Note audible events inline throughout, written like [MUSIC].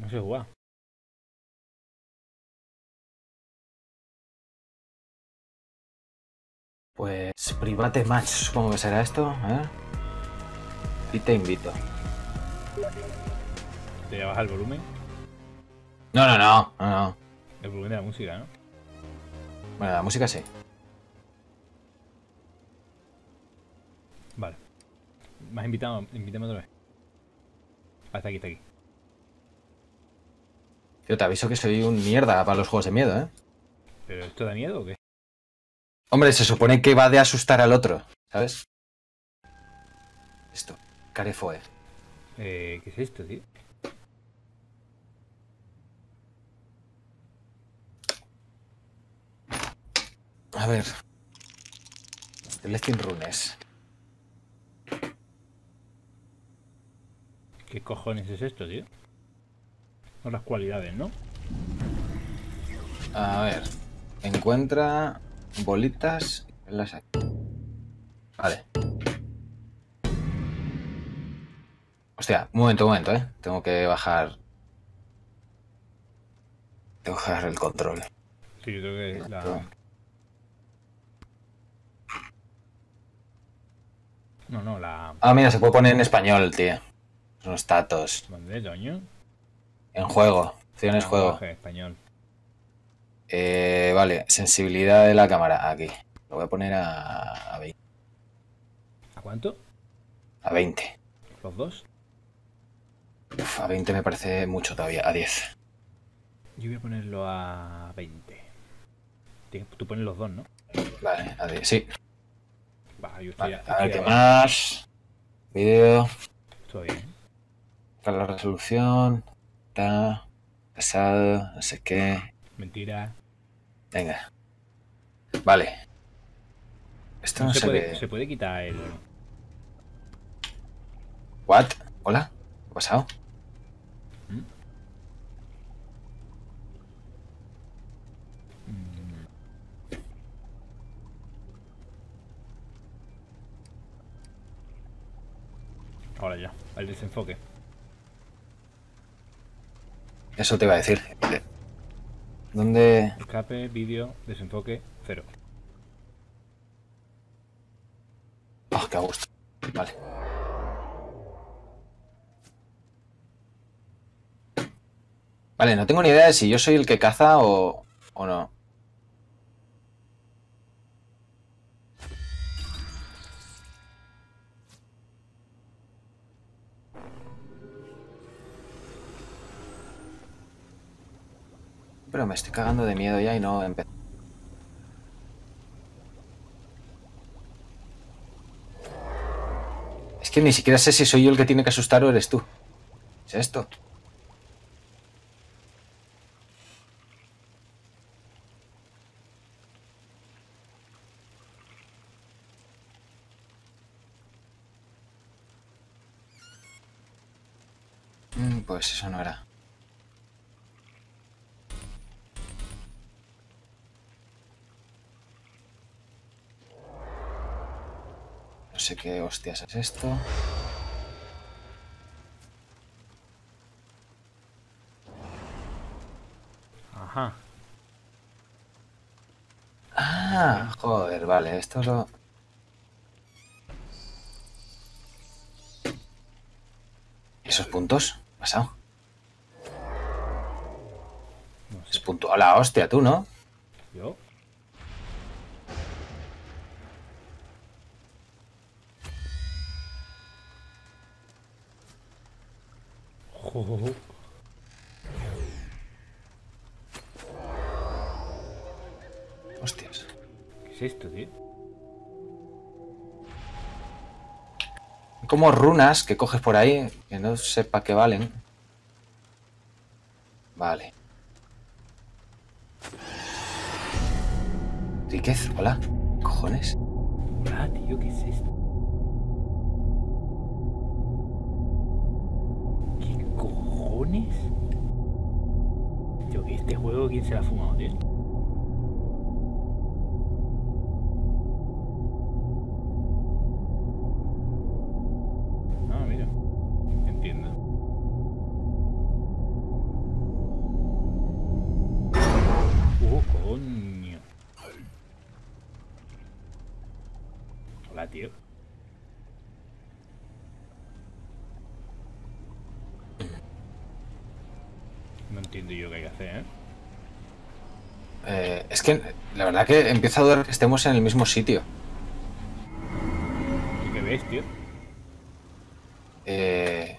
No sé jugar. Pues private match, supongo que será esto, ¿eh? Y te invito. ¿Te voy a bajar el volumen? No, no, no, no, no. El volumen de la música, ¿no? Bueno, la música sí. Vale. ¿Me has invitado? Invítame otra vez. Ah, está aquí, está aquí. Yo te aviso que soy un mierda para los juegos de miedo, ¿eh? ¿Pero esto da miedo o qué? Hombre, se supone que va de asustar al otro, ¿sabes? Esto, Carefoe. Eh, ¿Qué es esto, tío? A ver. Celestin Runes. ¿Qué cojones es esto, tío? Son las cualidades, ¿no? A ver. Encuentra bolitas y las aquí. Vale. Hostia, un momento, un momento, ¿eh? Tengo que bajar... Tengo que bajar el control. Sí, yo creo que la... No, no, la... Ah, mira, se puede poner en español, tío. Son los datos. ¿Dónde, coño? En juego. Opciones juego. Lenguaje español. Eh, vale, sensibilidad de la cámara. Aquí. Lo voy a poner a, a 20. ¿A cuánto? A 20. ¿Los dos? Uf, a 20 me parece mucho todavía. A 10. Yo voy a ponerlo a 20. Tienes- Tú pones los dos, ¿no? Vale, a 10. Sí. Va, yo estoy, Vale, a- a ver qué más. Vídeo. Estoy bien. Buscar la resolución. Está. Pesado. No sé qué. Mentira. Venga. Vale. Esto no se, puede, se puede quitar el... ¿What? ¿Hola? ¿Qué ha pasado? Ahora ya, el desenfoque. Eso te iba a decir. ¿Dónde.? Escape, vídeo, desenfoque, cero. Oh, qué a gusto. Vale. Vale, no tengo ni idea de si yo soy el que caza o, o no. Pero me estoy cagando de miedo ya y no empecé. Es que ni siquiera sé si soy yo el que tiene que asustar o eres tú. ¿Es esto? Mm, Pues eso no era. Sé qué hostias es esto. Ajá. Ah, joder, vale, esto lo... ¿Esos puntos? ¿Qué ha pasado? No Es punto a la hostia, tú, ¿no? Yo. Jo, [LAUGHS] Hostias. ¿Qué es esto, tío? Como runas que coges por ahí, que no sepa qué valen. Vale. Riquez, hola. ¿Cojones? Hola, tío, ¿qué es esto? Tío, que este juego, ¿quién se la ha fumado, tío? Qué hay que hacer, ¿eh? Eh, es que la verdad que empiezo a dudar que estemos en el mismo sitio. ¿Y qué ves, tío? Eh,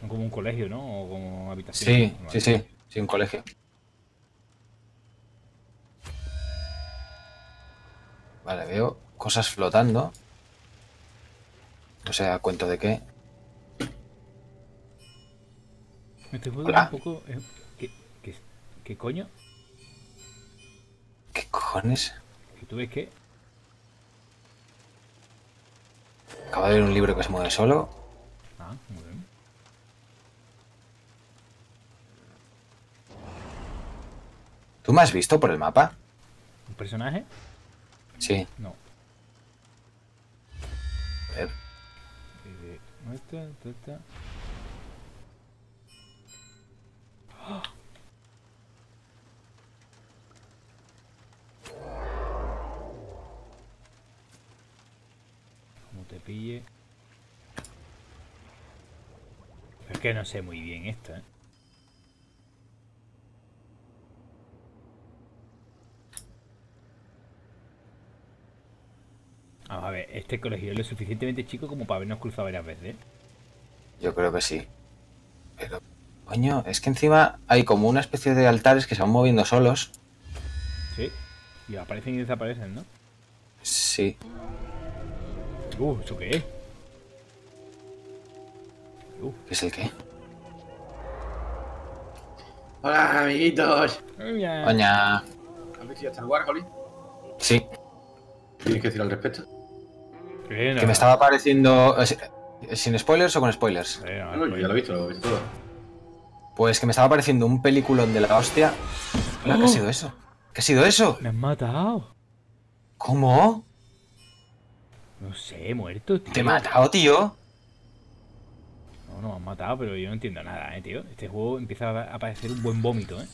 Como un colegio, ¿no? O como habitación. sí, sí, sí, sí, un colegio. Vale, veo cosas flotando. No sé a cuento de qué. Este juego Hola. es un poco... eh, ¿Qué, qué, qué coño? ¿Qué cojones? ¿Que tú ves qué? Acabo de ver un libro que se mueve solo. Ah, muy bien. ¿Tú me has visto por el mapa? ¿Un personaje? Sí. No. A ver. Pille. Es que no sé muy bien esto, ¿eh? Vamos a ver, este colegio es lo suficientemente chico como para habernos cruzado varias veces. Yo creo que sí. Pero, coño, es que encima hay como una especie de altares que se van moviendo solos. Sí. Y aparecen y desaparecen, ¿no? Sí. Uh, ¿eso qué es? Uh, ¿Qué es el qué? Hola, amiguitos. ya. Coña. ¿Has visto ya Star Wars, Oli? Sí. ¿Qué tienes que decir al respecto? No, Que me estaba pareciendo... eh, ¿Sin spoilers o con spoilers? eh, no, ya lo he visto, lo he visto todo. Pues que me estaba pareciendo un peliculón de la hostia. Hola, ¿Qué ha sido eso? ¿Qué ha sido eso? Me han matado. ¿Cómo? No sé, muerto, tío. ¿Te he matado, tío? No, no me han matado, pero yo no entiendo nada, eh, tío. Este juego empieza a parecer un buen vómito, eh.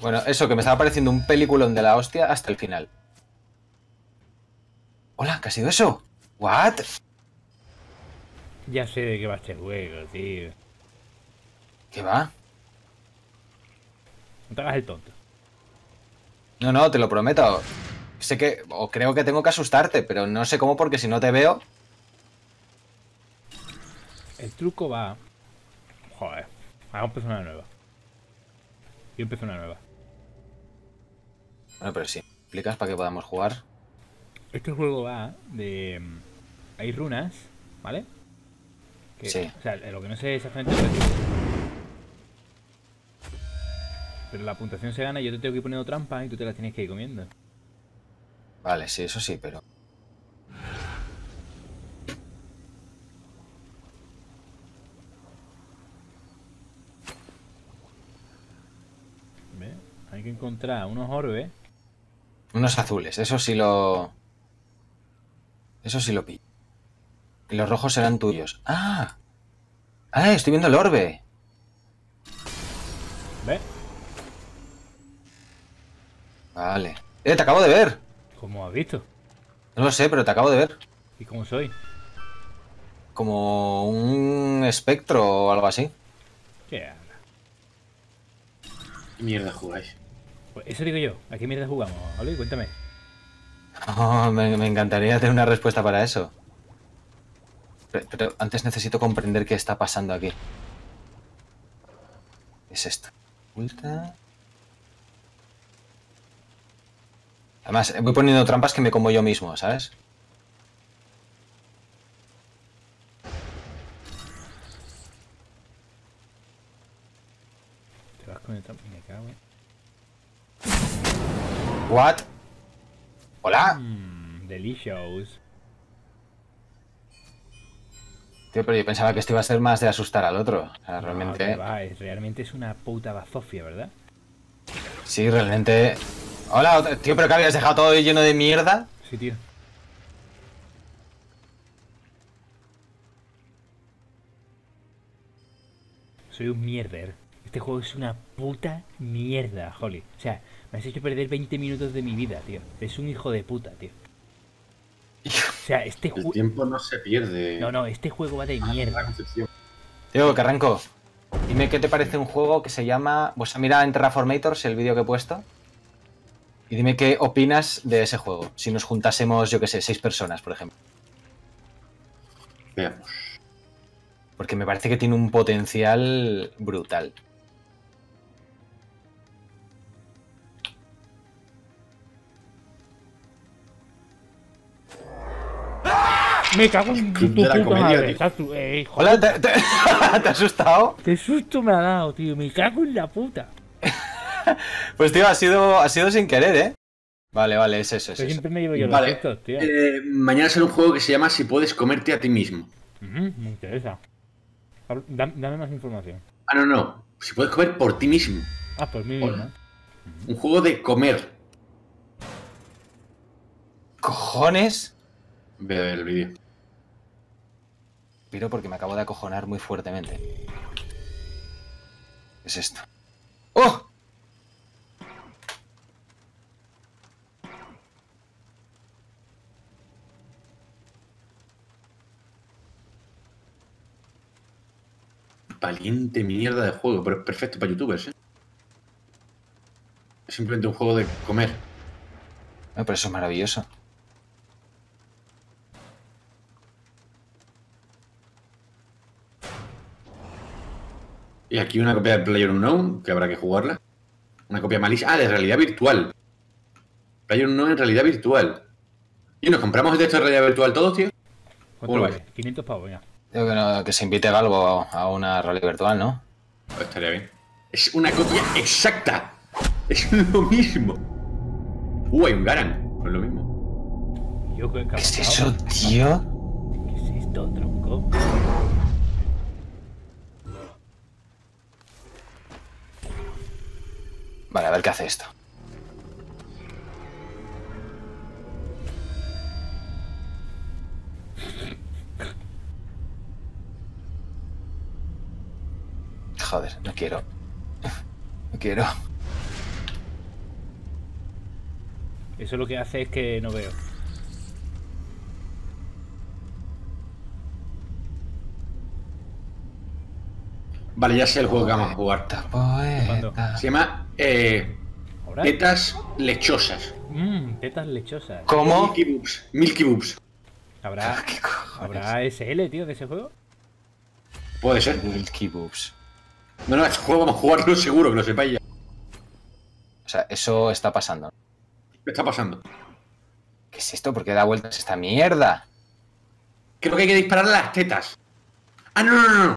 Bueno, eso, que me estaba pareciendo un peliculón de la hostia hasta el final. Hola, ¿qué ha sido eso? ¿What? Ya sé de qué va este juego, tío. ¿Qué va? No te hagas el tonto. No, no, te lo prometo. Sé que, o creo que tengo que asustarte, pero no sé cómo porque si no te veo... El truco va. Joder. Vamos a empezar una nueva. Yo empiezo una nueva. Bueno, pero sí. ¿Explicas para que podamos jugar? Este juego va de. mm, Hay runas, ¿vale? Que- Sí. O sea, lo que no sé exactamente es. Pero la puntuación se gana y yo te tengo que ir poniendo trampas y tú te las tienes que ir comiendo. Vale, sí, eso sí, pero... Hay que encontrar unos orbes. Unos azules, eso sí lo... Eso sí lo pillo. Y los rojos serán tuyos. ¡Ah! ¡Ah! Estoy viendo el orbe. ¿Ves? Vale. ¡Eh! Te acabo de ver. Como has visto. No lo sé, pero te acabo de ver. ¿Y cómo soy? Como un espectro o algo así. ¿Qué habla? ¿Qué mierda jugáis? Pues eso digo yo. ¿A qué mierda jugamos? Oli, cuéntame. [LAUGHS] Oh, me, me encantaría tener una respuesta para eso. Pero, pero antes necesito comprender qué está pasando aquí. ¿Qué es esto? Ulta. Además, voy poniendo trampas que me como yo mismo, ¿sabes? Te vas con el trampo. Me cago en. ¿What? ¿Hola? Mmm, delicious. Tío, pero yo pensaba que esto iba a ser más de asustar al otro. O sea, realmente... va, realmente es una puta bazofia, ¿verdad? Sí, realmente... Hola, tío, pero que habías dejado todo lleno de mierda. Sí, tío. Soy un mierder. Este juego es una puta mierda, Holly. O sea, me has hecho perder 20 minutos de mi vida, tío. Es un hijo de puta, tío. O sea, este El juego... tiempo no se pierde. No, no, este juego va de La mierda. concepción. Diego Carranco, dime qué te parece un juego que se llama. Pues mira en Terraformators el vídeo que he puesto. Y dime qué opinas de ese juego. Si nos juntásemos, yo qué sé, seis personas, por ejemplo. Veamos. Porque me parece que tiene un potencial brutal. Me cago en tu Club de la puta comedia, madre. tío. estás tú- eh, Hola, ¿te, te- [LAUGHS] te has asustado? qué susto me ha dado, tío. Me cago en la puta. [LAUGHS] Pues tío, ha sido, ha sido sin querer, ¿eh? Vale, vale, es eso, es Pero eso. siempre me llevo yo Vale. los sustos, tío. Eh, mañana sale un juego que se llama Si puedes comerte a ti mismo. Ujú, me interesa. Dame, dame más información. Ah, no, no. Si puedes comer por ti mismo. Ah, por mí Hola. mismo. Un juego de comer. ¿Cojones? Ve a ver el vídeo. Pero porque me acabo de acojonar muy fuertemente. ¿Qué es esto? ¡Oh! Valiente mierda de juego, pero es perfecto para youtubers, ¿eh? Es simplemente un juego de comer. No, pero eso es maravilloso. Y aquí una copia de PlayerUnknown, que habrá que jugarla. Una copia malísima. Ah, de realidad virtual. PlayerUnknown en realidad virtual. ¿Y nos compramos el texto de realidad virtual todos, tío? ¿Cuánto vale? 500 pavos, venga. Digo que, no- que se invite Galgo a una rally virtual, ¿no? Pues estaría bien. Es una copia exacta. Es lo mismo. Uh, hay un Garan. Es lo mismo. Yo, ¿qué, ¿Qué es eso, tío? ¿Qué es esto, tronco? Vale, a ver qué hace esto. Joder, no quiero. No quiero. Eso lo que hace es que no veo. Vale, ya sé el juego que vamos a jugar. Poeta. Se llama eh. Tetas Lechosas. Mmm, tetas lechosas. ¿Cómo? Milky Boobs. Milky Boobs. ¿Habrá. [LAUGHS] ¿Habrá SL, tío, de ese juego? Puede ser. Milky Boobs. No, no, este [LAUGHS] juego vamos a jugarlo seguro, que lo sepáis ya. O sea, eso está pasando. ¿Qué está pasando? ¿Qué es esto? ¿Por qué da vueltas esta mierda? Creo que hay que dispararle a las tetas. Ah, no, no, no, no.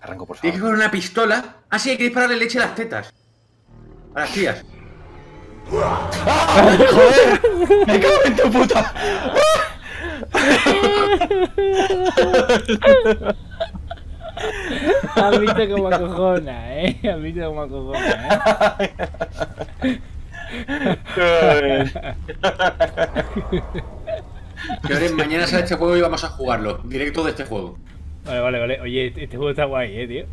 Arranco, por Tienes que favor. coger una pistola. Ah, sí, hay que dispararle leche a las tetas. A las tías. [LAUGHS] ¡Me cago en tu puta! [LAUGHS] [LAUGHS] Visto como acojona, eh. Visto como acojona, eh. [LAUGHS] Que ahora mañana sale este juego y vamos a jugarlo. Directo de este juego. Vale, vale, vale. Oye, este, este juego está guay, eh, tío.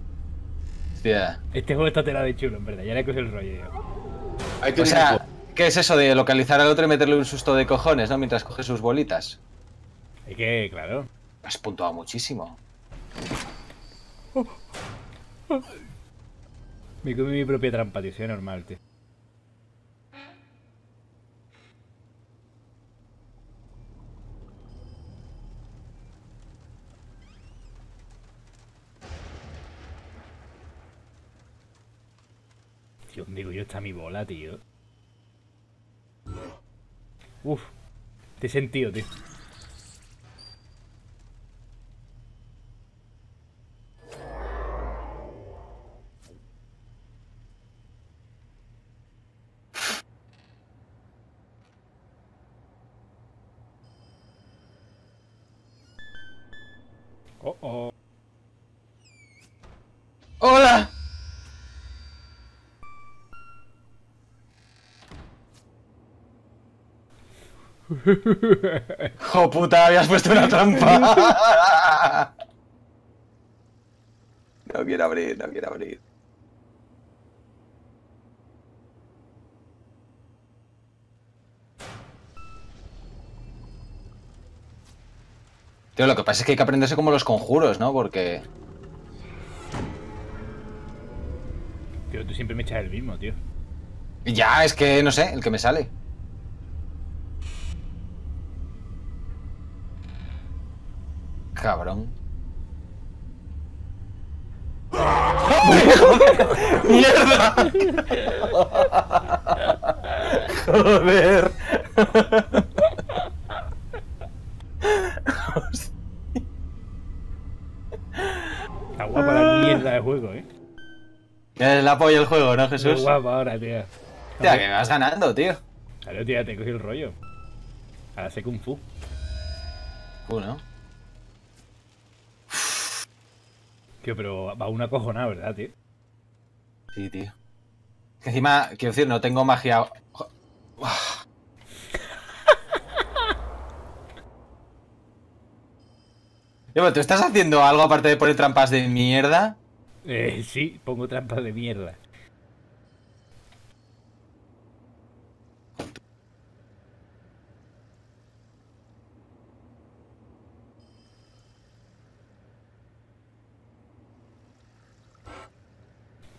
Hostia. Este juego está telado de chulo, en verdad. Ya le coge el rollo, tío. Ahí O sea. ¿qué es eso de localizar al otro y meterle un susto de cojones, no? Mientras coge sus bolitas. Es que, claro. Has puntuado muchísimo. Me comí mi propia trampa, tío. Soy normal, tío. Tío, digo yo, está mi bola, tío. Uf. Te he sentido, tío. [LAUGHS] ¡Oh, puta! Habías puesto una trampa. [LAUGHS] no quiero abrir, no quiero abrir. Tío, lo que pasa es que hay que aprenderse como los conjuros, ¿no? Porque... Tío, tú siempre me echas el mismo, tío. Ya, es que no sé, el que me sale. Cabrón. ¡Mierda! Joder. Está guapa la mierda de juego, eh. Es la polla el juego, ¿no, Jesús? guapa ahora, tío. Hostia, que me vas ganando, tío. Claro, tío, te cogí el rollo. Ahora sé Kung Fu. Uh, ¿no? Tío, pero va una cojonada, ¿verdad, tío? Sí, tío. Que encima, quiero decir, no tengo magia. Pero [SIGHS] ¿Tú estás haciendo algo aparte de poner trampas de mierda? Eh, sí, pongo trampas de mierda.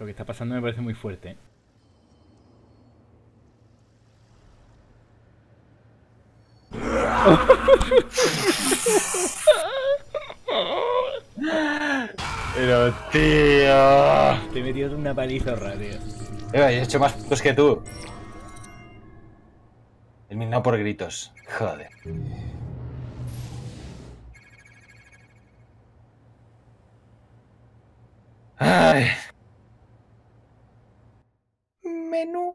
Lo que está pasando me parece muy fuerte. ¿eh? Pero, tío. Te he metido una palizorra, tío. Tío, he hecho más puntos que tú. Eliminado por gritos. Joder. Ay. ਮੈਨੂੰ